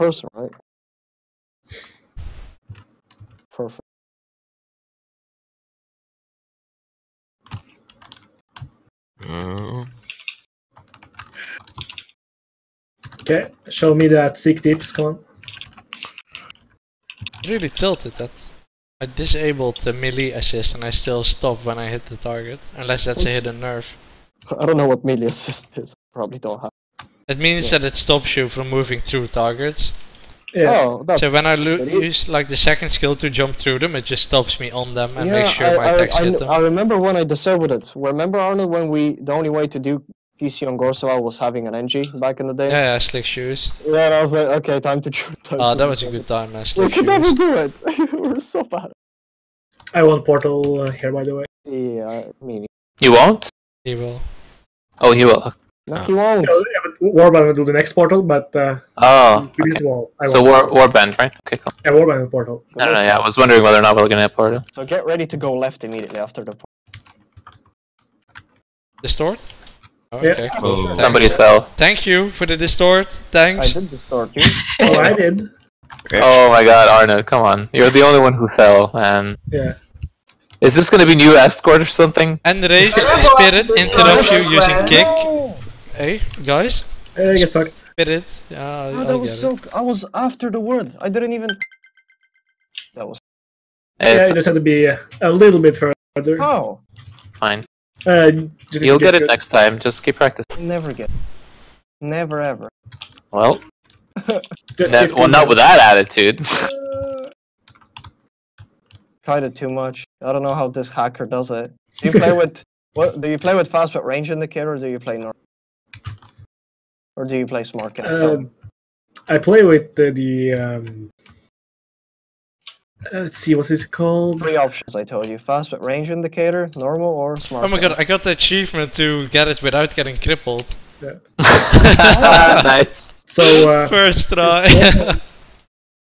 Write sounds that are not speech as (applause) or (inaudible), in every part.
person, right? Perfect. Mm. Okay, show me that sick tips, come on. Really tilted that. I disabled the melee assist and I still stop when I hit the target. Unless that's a hidden nerf. I don't know what melee assist is. Probably don't have. It means Yeah. that it stops you from moving through targets. Yeah, Oh, that's. so when I lo- use like the second skill to jump through them, it just stops me on them and yeah, makes sure I, my I, attacks I, hit kn- them. I remember when I disabled it. Remember Arnold when we the only way to do PC on Gorseval was having an NG back in the day. Yeah, yeah, slick shoes. Yeah, and I was like, okay, time to. tr- Time Oh, to that was a good time, man. it. We Slick could never do it. (laughs) We're so bad. I want Portal uh, here, by the way. Yeah, I mean, You won't? He will. Oh, he will. No, Oh. he won't. Yeah, Warband will do the next Portal, but uh, Oh, previous okay. wall. I So want war warband, right? Okay, cool. yeah, Warband and Portal. I don't know. Yeah, I was wondering whether or not we we're gonna have portal. So get ready to go left immediately after the. Portal. Distort? Oh, Yeah. Okay, cool. Thanks. Somebody fell. Thank you for the distort. Thanks. I did distort you. (laughs) Oh, I did. Oh my God, Arno, come on! You're the only one who fell, man. Yeah. Is this gonna be new escort or something? And Rage Spirit well, interrupts you using kick. No! Hey, guys. Uh, get fucked. Spirit. Yeah, Oh, I that get was it. so. I was after the word. I didn't even. That was. Yeah, It's you just have to be uh, a little bit further. Oh, fine. Uh, just You'll get it next time. Just keep practicing. never get. Never ever. Well, (laughs) Just that, get well, not with that attitude. (laughs) Tried it too much. I don't know how this hacker does it. Do you play (laughs) with what? Do you play with fast but range indicator, or do you play normal? Or do you play smart cast? Uh, I play with the, the um, uh, let's see, what's it called? Three options I told you: fast but range indicator, normal, or smart. Oh my god. I got the achievement to get it without getting crippled. Yeah. (laughs) nice. So uh, (laughs) First try. (laughs)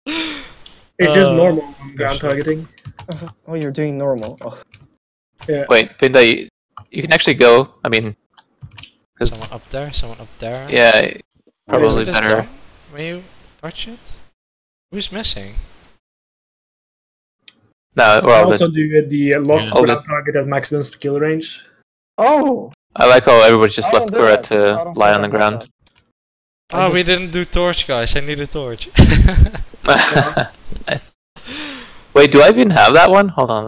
it's just Uh, normal ground targeting. Oh, you're doing normal. Oh, Wait, Pinda, you, you can actually go. I mean, because someone up there, someone up there. yeah, Why probably it better. dumb When you touch it? Who's missing? No, we're I also good. do the uh, lock Yeah. All ground target at maximum kill range. oh I like how everybody just I left don't Kura that. To lie on the ground. that. I Oh, we didn't do torch, guys. I need a torch. nice. (laughs) (laughs) Wait, do I even have that one? Hold on.